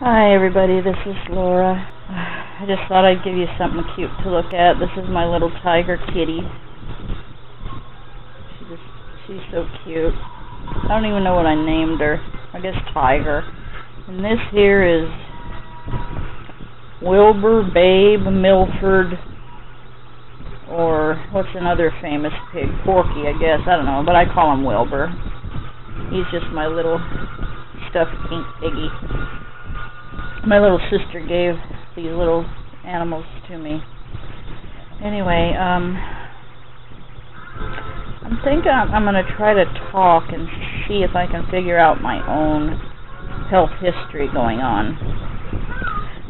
Hi everybody, this is Laura. I just thought I'd give you something cute to look at. This is my little tiger kitty. She just, she's so cute. I don't even know what I named her. I guess Tiger. And this here is Wilbur Babe Milford or what's another famous pig? Porky, I guess. I don't know, but I call him Wilbur. He's just my little stuffed pink piggy my little sister gave these little animals to me. Anyway, um, I'm thinking I'm, I'm going to try to talk and see if I can figure out my own health history going on.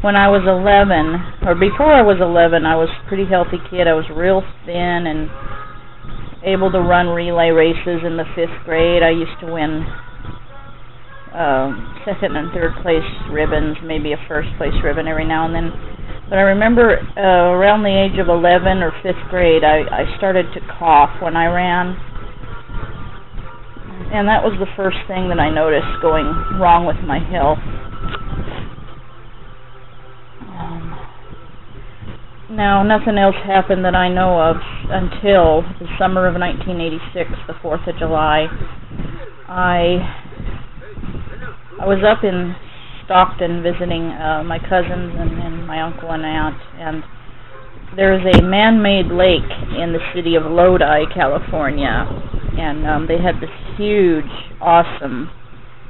When I was 11, or before I was 11, I was a pretty healthy kid. I was real thin and able to run relay races in the fifth grade. I used to win um, second and third place ribbons, maybe a first place ribbon every now and then. But I remember uh, around the age of 11 or fifth grade, I, I started to cough when I ran. And that was the first thing that I noticed going wrong with my health. Um, now, nothing else happened that I know of until the summer of 1986, the 4th of July. I I was up in Stockton visiting uh, my cousins and, and my uncle and aunt, and there's a man-made lake in the city of Lodi, California, and um, they had this huge, awesome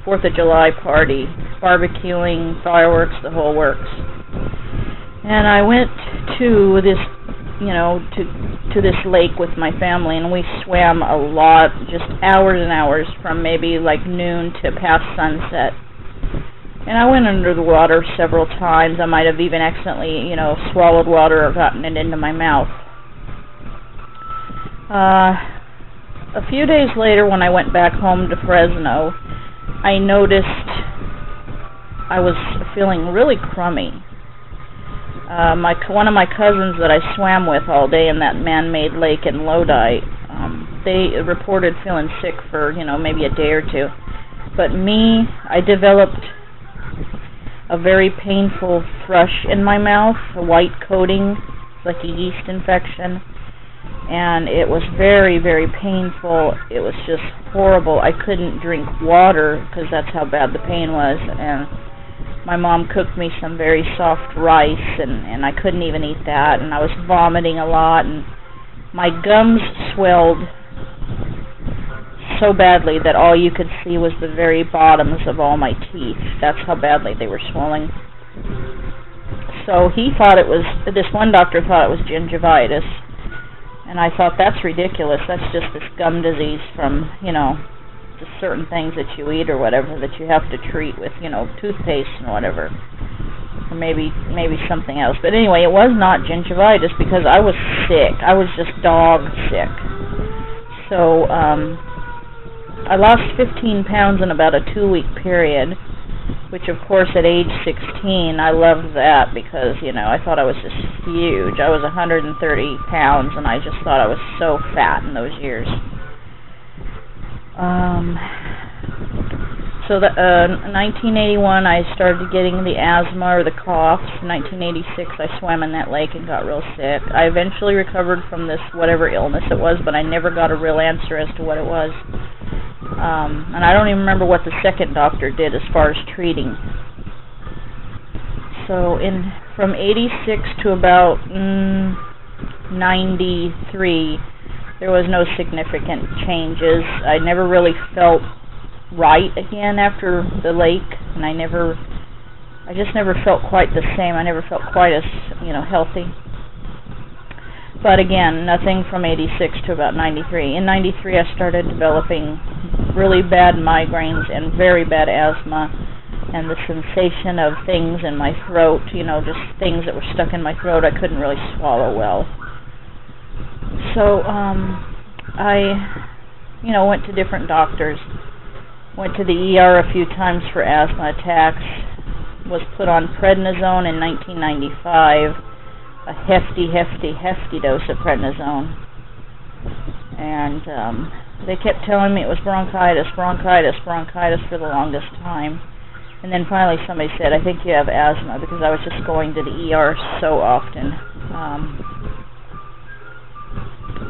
Fourth of July party, barbecuing, fireworks, the whole works. And I went to this, you know, to to this lake with my family, and we swam a lot, just hours and hours, from maybe like noon to past sunset. And I went under the water several times. I might have even accidentally, you know, swallowed water or gotten it into my mouth. Uh, a few days later, when I went back home to Fresno, I noticed I was feeling really crummy. Uh, my one of my cousins that I swam with all day in that man-made lake in Lodi, um, they reported feeling sick for you know maybe a day or two. But me, I developed a very painful thrush in my mouth, a white coating, like a yeast infection, and it was very, very painful. It was just horrible. I couldn't drink water because that's how bad the pain was, and my mom cooked me some very soft rice, and and I couldn't even eat that, and I was vomiting a lot, and my gums swelled so badly that all you could see was the very bottoms of all my teeth. That's how badly they were swelling. So he thought it was, this one doctor thought it was gingivitis. And I thought, that's ridiculous. That's just this gum disease from, you know, just certain things that you eat or whatever that you have to treat with, you know, toothpaste and whatever. Or maybe maybe something else. But anyway, it was not gingivitis because I was sick. I was just dog sick. So, um I lost 15 pounds in about a two-week period, which of course at age 16 I loved that because, you know, I thought I was just huge. I was 130 pounds and I just thought I was so fat in those years. Um so the uh 1981 I started getting the asthma or the coughs. 1986 I swam in that lake and got real sick. I eventually recovered from this whatever illness it was, but I never got a real answer as to what it was. Um, and I don't even remember what the second doctor did as far as treating. So in from 86 to about mm, 93, there was no significant changes. I never really felt right again after the lake, and I never, I just never felt quite the same. I never felt quite as, you know, healthy. But again, nothing from 86 to about 93. In 93, I started developing really bad migraines and very bad asthma and the sensation of things in my throat, you know, just things that were stuck in my throat I couldn't really swallow well. So, um I you know, went to different doctors. Went to the ER a few times for asthma attacks. Was put on prednisone in 1995, a hefty, hefty, hefty dose of prednisone. And um they kept telling me it was bronchitis, bronchitis, bronchitis for the longest time. And then finally somebody said, I think you have asthma because I was just going to the ER so often. Um,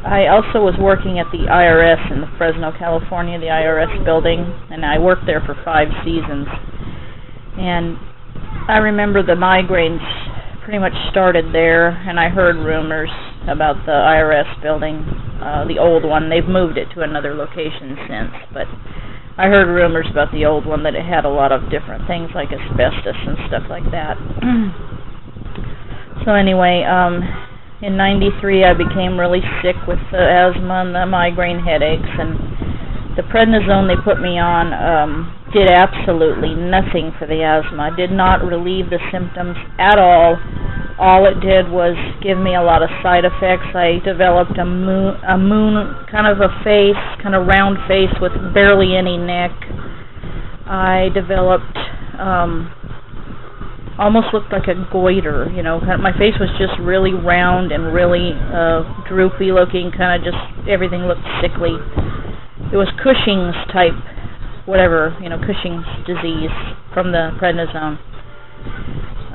I also was working at the IRS in the Fresno, California, the IRS building, and I worked there for five seasons. And I remember the migraines pretty much started there, and I heard rumors about the IRS building, uh, the old one. They've moved it to another location since, but I heard rumors about the old one that it had a lot of different things like asbestos and stuff like that. so anyway, um in 93 I became really sick with the asthma and the migraine headaches and the prednisone they put me on um did absolutely nothing for the asthma. Did not relieve the symptoms at all all it did was give me a lot of side effects. I developed a moon, a moon kind of a face, kind of round face with barely any neck. I developed um almost looked like a goiter, you know, kind of, my face was just really round and really uh droopy looking, kind of just everything looked sickly. It was Cushing's type whatever, you know, Cushing's disease from the prednisone.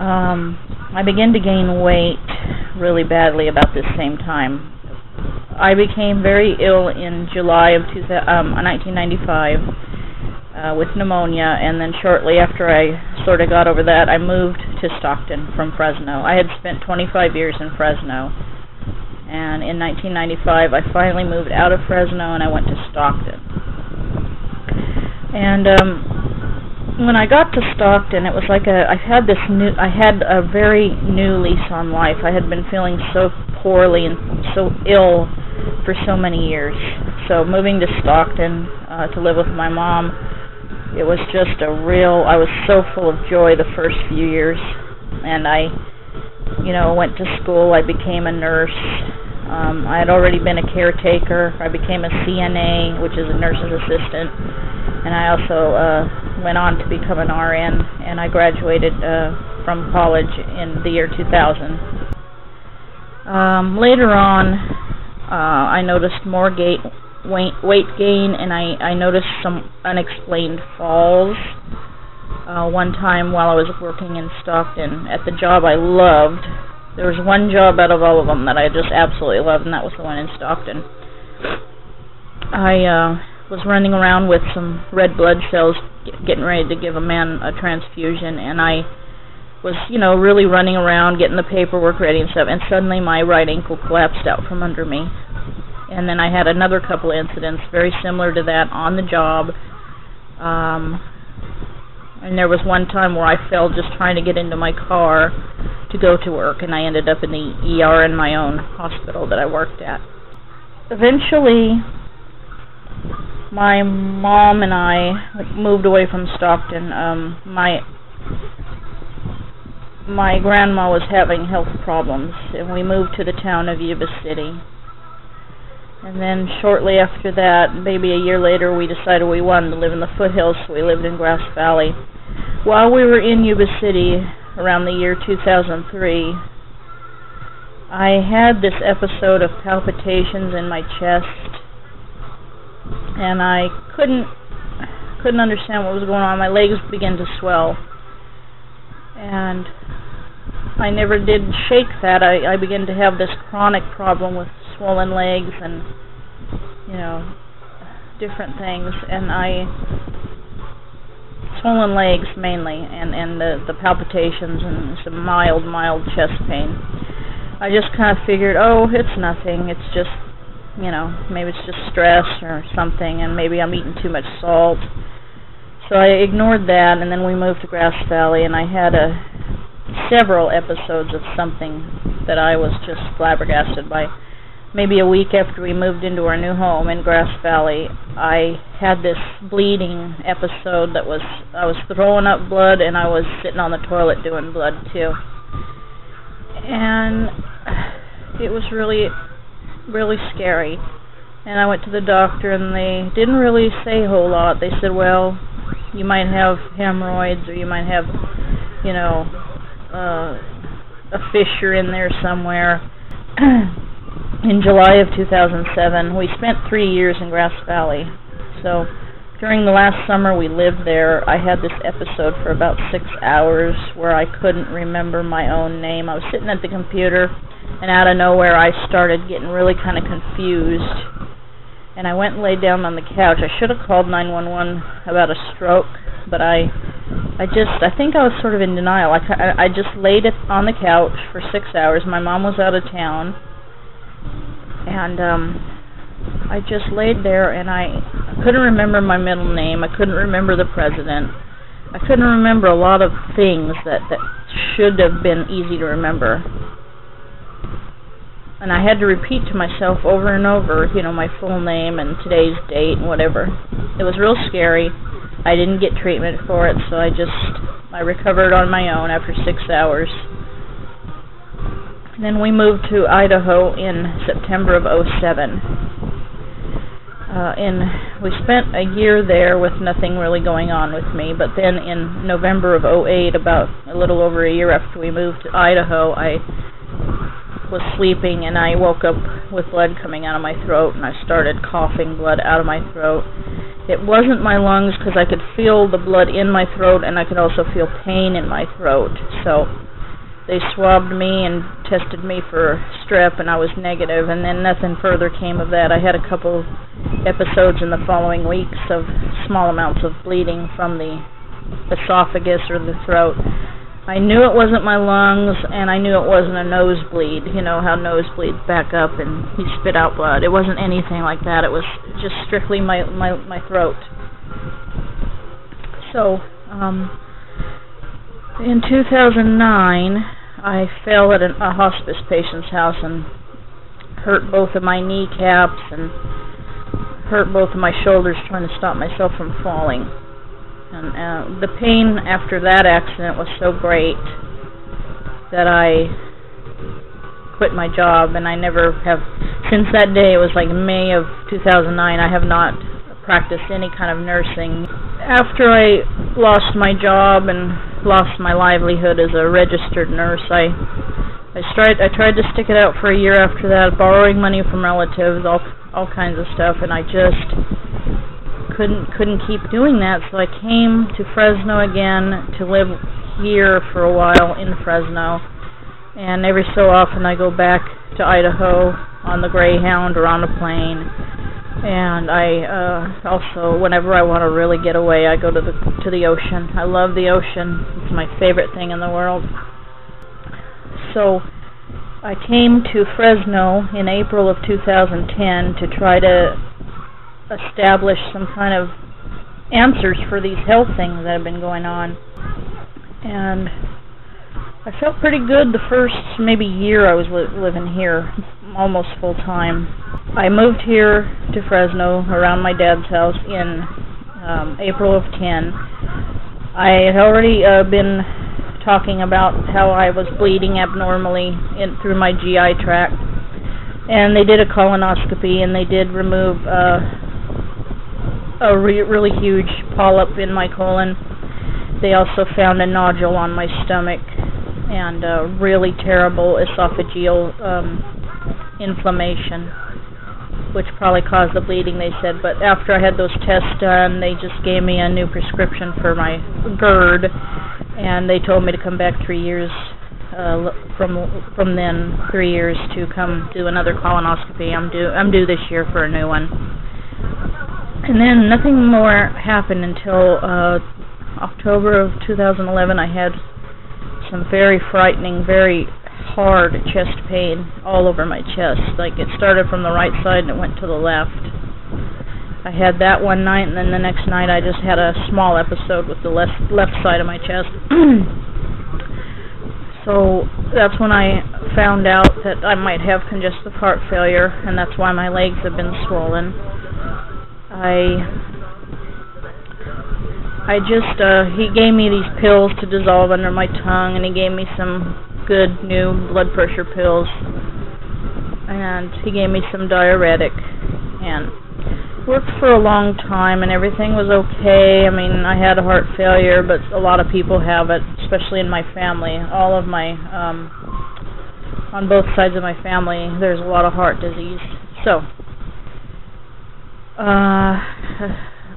Um I began to gain weight really badly about this same time. I became very ill in July of two, um, 1995 uh, with pneumonia, and then shortly after I sort of got over that, I moved to Stockton from Fresno. I had spent 25 years in Fresno, and in 1995 I finally moved out of Fresno and I went to Stockton. And um when I got to Stockton, it was like a I had this new I had a very new lease on life. I had been feeling so poorly and so ill for so many years. So moving to Stockton uh, to live with my mom, it was just a real. I was so full of joy the first few years, and I, you know, went to school. I became a nurse. Um, I had already been a caretaker. I became a CNA, which is a nurse's assistant, and I also uh, went on to become an RN, and I graduated uh, from college in the year 2000. Um, later on, uh, I noticed more gait, weight, weight gain, and I, I noticed some unexplained falls. Uh, one time while I was working in Stockton at the job I loved, there was one job out of all of them that I just absolutely loved, and that was the one in Stockton. I uh, was running around with some red blood cells getting ready to give a man a transfusion, and I was, you know, really running around getting the paperwork ready and stuff, and suddenly my right ankle collapsed out from under me. And then I had another couple incidents very similar to that on the job. Um, and there was one time where I fell just trying to get into my car to go to work, and I ended up in the ER in my own hospital that I worked at. Eventually, my mom and I moved away from Stockton. Um, my my grandma was having health problems, and we moved to the town of Yuba City. And then shortly after that, maybe a year later, we decided we wanted to live in the foothills, so we lived in Grass Valley. While we were in Yuba City, around the year 2003, I had this episode of palpitations in my chest and I couldn't couldn't understand what was going on. My legs began to swell, and I never did shake that. I I began to have this chronic problem with swollen legs and you know different things, and I swollen legs mainly, and and the the palpitations and some mild mild chest pain. I just kind of figured, oh, it's nothing. It's just you know, maybe it's just stress or something, and maybe I'm eating too much salt. So I ignored that, and then we moved to Grass Valley, and I had a several episodes of something that I was just flabbergasted by. Maybe a week after we moved into our new home in Grass Valley, I had this bleeding episode that was I was throwing up blood and I was sitting on the toilet doing blood too. And it was really really scary. And I went to the doctor, and they didn't really say a whole lot. They said, well, you might have hemorrhoids, or you might have, you know, uh, a fissure in there somewhere. in July of 2007, we spent three years in Grass Valley. So during the last summer we lived there, I had this episode for about six hours where I couldn't remember my own name. I was sitting at the computer, and out of nowhere I started getting really kind of confused. And I went and laid down on the couch. I should have called 911 about a stroke, but I I just I think I was sort of in denial. I I just laid it on the couch for 6 hours. My mom was out of town. And um I just laid there and I, couldn't remember my middle name. I couldn't remember the president. I couldn't remember a lot of things that that should have been easy to remember. And I had to repeat to myself over and over, you know, my full name and today's date and whatever. It was real scary. I didn't get treatment for it, so I just I recovered on my own after 6 hours. And then we moved to Idaho in September of '07 uh, in we spent a year there with nothing really going on with me but then in November of '08 about a little over a year after we moved to Idaho I was sleeping and I woke up with blood coming out of my throat and I started coughing blood out of my throat. It wasn't my lungs because I could feel the blood in my throat and I could also feel pain in my throat. So they swabbed me and tested me for strep and I was negative and then nothing further came of that. I had a couple episodes in the following weeks of small amounts of bleeding from the esophagus or the throat. I knew it wasn't my lungs and I knew it wasn't a nosebleed. You know how nosebleeds back up and you spit out blood. It wasn't anything like that. It was just strictly my my my throat. So, um in 2009, I fell at an, a hospice patient's house and hurt both of my kneecaps and hurt both of my shoulders trying to stop myself from falling. And uh, the pain after that accident was so great that I quit my job and I never have since that day it was like May of 2009 I have not practiced any kind of nursing after I lost my job and lost my livelihood as a registered nurse, I I tried I tried to stick it out for a year after that, borrowing money from relatives, all all kinds of stuff, and I just couldn't couldn't keep doing that. So I came to Fresno again to live here for a while in Fresno, and every so often I go back to Idaho on the Greyhound or on a plane and I uh also whenever I want to really get away I go to the to the ocean. I love the ocean. It's my favorite thing in the world. So I came to Fresno in April of 2010 to try to establish some kind of answers for these health things that have been going on. And I felt pretty good the first maybe year I was li living here, almost full time. I moved here to Fresno around my dad's house in um, April of 10. I had already uh, been talking about how I was bleeding abnormally in through my GI tract, and they did a colonoscopy and they did remove uh, a re really huge polyp in my colon. They also found a nodule on my stomach and a really terrible esophageal um, inflammation which probably caused the bleeding, they said. But after I had those tests done, they just gave me a new prescription for my GERD, and they told me to come back three years uh, from from then, three years to come do another colonoscopy. I'm due I'm due this year for a new one. And then nothing more happened until uh, October of 2011. I had some very frightening, very hard chest pain all over my chest. Like it started from the right side and it went to the left. I had that one night, and then the next night I just had a small episode with the left left side of my chest. so that's when I found out that I might have congestive heart failure, and that's why my legs have been swollen. I I just uh he gave me these pills to dissolve under my tongue and he gave me some good new blood pressure pills and he gave me some diuretic and worked for a long time and everything was okay. I mean, I had a heart failure, but a lot of people have it, especially in my family. All of my um on both sides of my family, there's a lot of heart disease. So, uh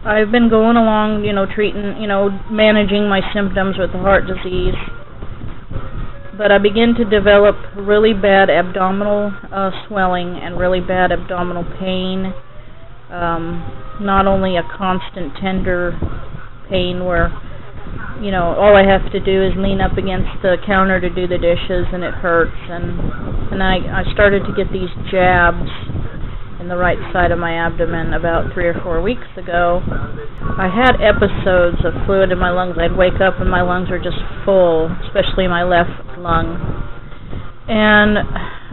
I've been going along, you know, treating, you know, managing my symptoms with the heart disease. But I begin to develop really bad abdominal uh, swelling and really bad abdominal pain. Um, not only a constant tender pain where you know, all I have to do is lean up against the counter to do the dishes and it hurts and and I I started to get these jabs the right side of my abdomen about 3 or 4 weeks ago. I had episodes of fluid in my lungs. I'd wake up and my lungs were just full, especially my left lung. And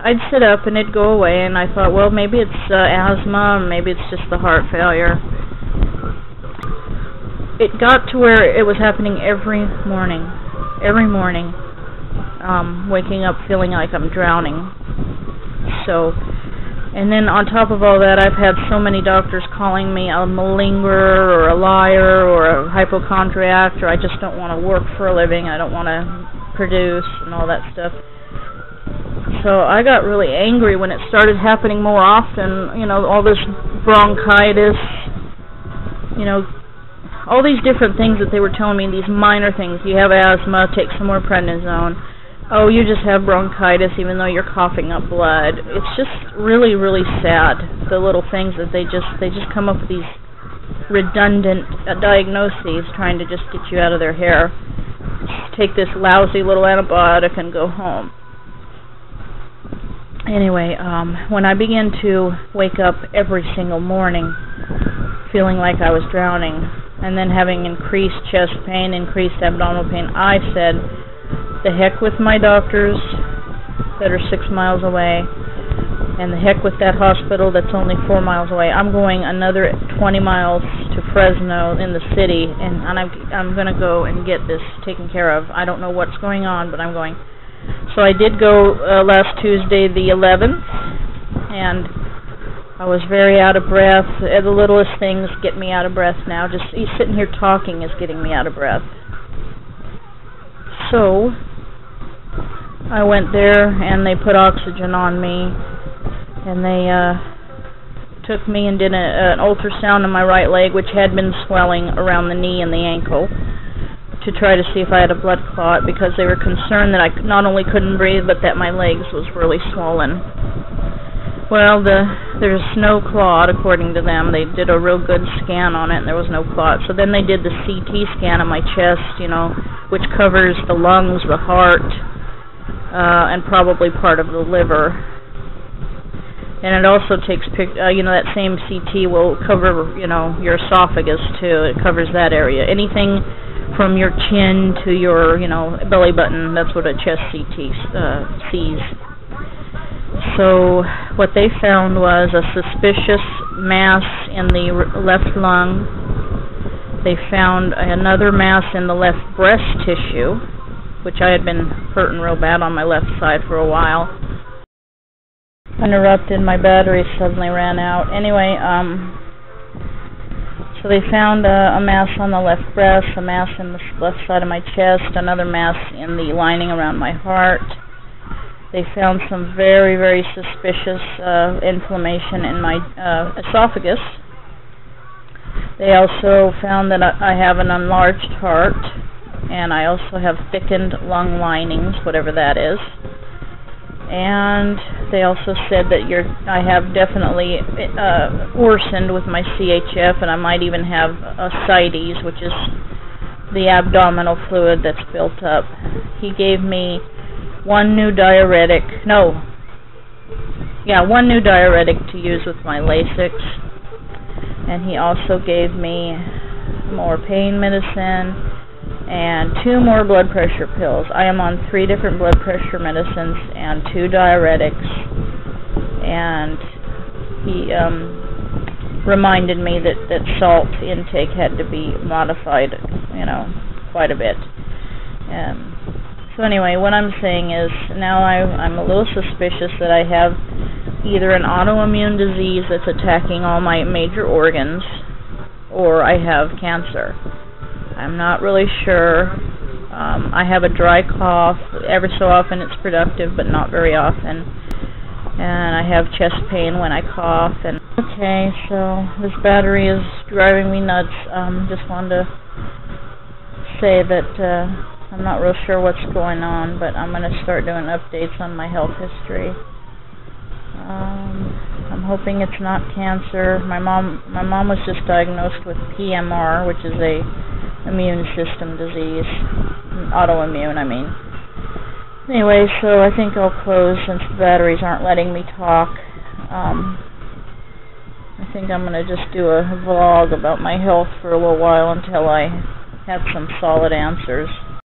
I'd sit up and it'd go away and I thought, well, maybe it's uh, asthma, maybe it's just the heart failure it got to where it was happening every morning, every morning, um, waking up feeling like I'm drowning. So, and then on top of all that, I've had so many doctors calling me a malingerer or a liar or a hypochondriac or I just don't want to work for a living, I don't want to produce and all that stuff. So I got really angry when it started happening more often, you know, all this bronchitis, you know, all these different things that they were telling me, these minor things. You have asthma, take some more prednisone. Oh, you just have bronchitis even though you're coughing up blood. It's just really, really sad. The little things that they just they just come up with these redundant uh, diagnoses trying to just get you out of their hair. take this lousy little antibiotic and go home. Anyway, um, when I began to wake up every single morning feeling like I was drowning, and then having increased chest pain, increased abdominal pain, I said, the heck with my doctors that are six miles away, and the heck with that hospital that's only four miles away. I'm going another 20 miles to Fresno in the city, and, and I'm I'm going to go and get this taken care of. I don't know what's going on, but I'm going. So I did go uh, last Tuesday, the 11th, and I was very out of breath. Uh, the littlest things get me out of breath now. Just sitting here talking is getting me out of breath. So, I went there and they put oxygen on me and they uh took me and did a, an ultrasound in my right leg which had been swelling around the knee and the ankle to try to see if I had a blood clot because they were concerned that I not only couldn't breathe but that my legs was really swollen. Well, the there's no clot according to them. They did a real good scan on it and there was no clot. So then they did the CT scan of my chest, you know, which covers the lungs, the heart, uh and probably part of the liver. And it also takes pic uh, you know that same CT will cover, you know, your esophagus too. It covers that area. Anything from your chin to your, you know, belly button, that's what a chest CT uh sees. So what they found was a suspicious mass in the left lung. They found another mass in the left breast tissue, which I had been hurting real bad on my left side for a while. Interrupted, my battery suddenly ran out. Anyway, um, so they found a, a mass on the left breast, a mass in the left side of my chest, another mass in the lining around my heart they found some very, very suspicious uh, inflammation in my uh, esophagus. They also found that I have an enlarged heart, and I also have thickened lung linings, whatever that is. And they also said that you're, I have definitely uh, worsened with my CHF, and I might even have ascites, which is the abdominal fluid that's built up. He gave me one new diuretic, no, yeah, one new diuretic to use with my Lasix, and he also gave me more pain medicine and two more blood pressure pills. I am on three different blood pressure medicines and two diuretics, and he um, reminded me that that salt intake had to be modified, you know, quite a bit. Um, so anyway, what I'm saying is now I, I'm a little suspicious that I have either an autoimmune disease that's attacking all my major organs or I have cancer. I'm not really sure. Um, I have a dry cough. Every so often it's productive, but not very often. And I have chest pain when I cough. And Okay, so this battery is driving me nuts. Um, just wanted to say that uh, I'm not real sure what's going on, but I'm gonna start doing updates on my health history. Um, I'm hoping it's not cancer. My mom, my mom was just diagnosed with PMR, which is a immune system disease, autoimmune, I mean. Anyway, so I think I'll close since the batteries aren't letting me talk. Um, I think I'm gonna just do a vlog about my health for a little while until I have some solid answers.